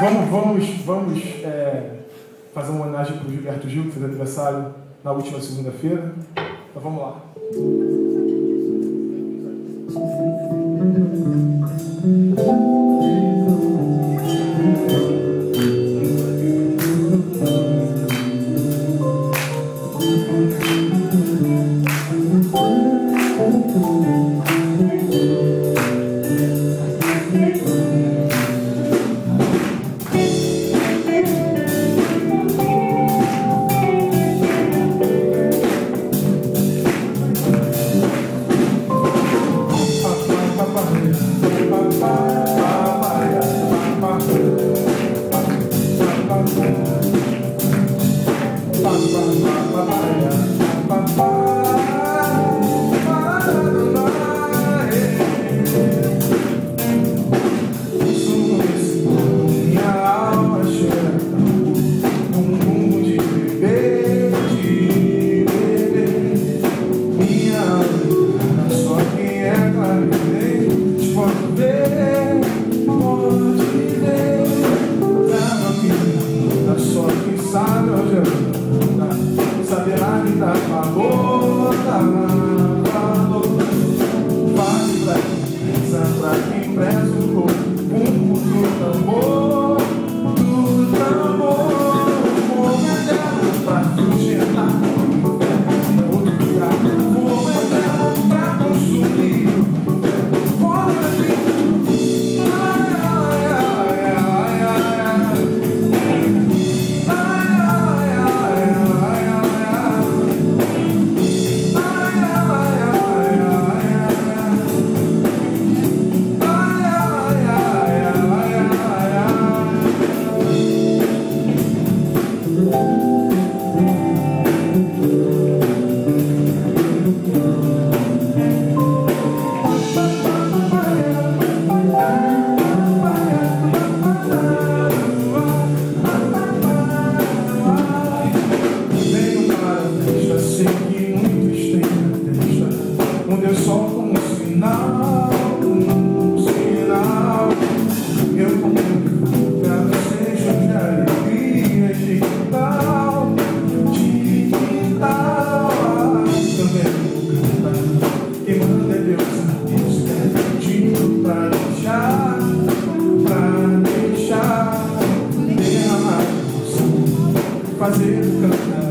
vamos, vamos, vamos é, fazer uma homenagem para o Gilberto Gil, que fez aniversário na última segunda-feira. Então vamos lá. Bye. fazer o cantar.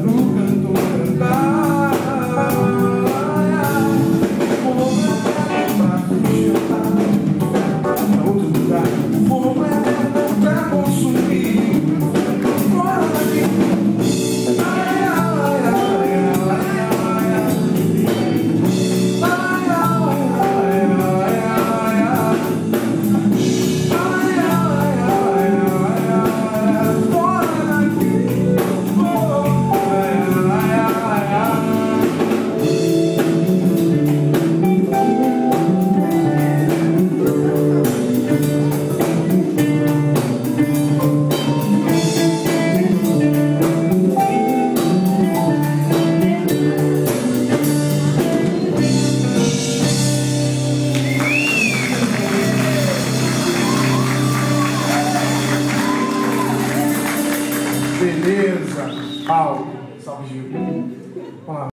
Paulo. Salve, Gil.